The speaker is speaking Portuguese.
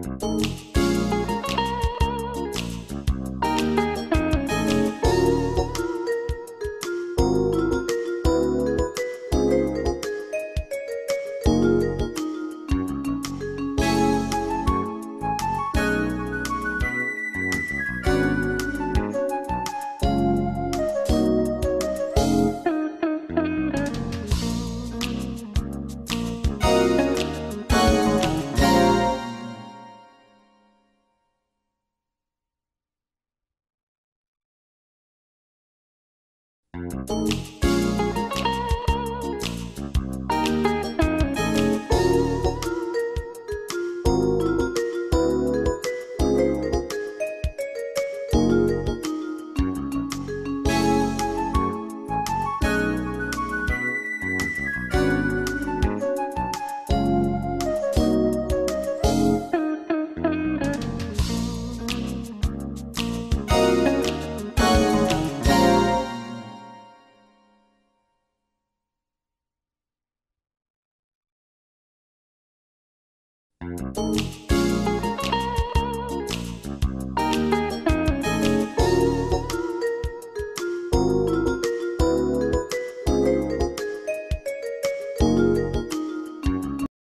うん。Música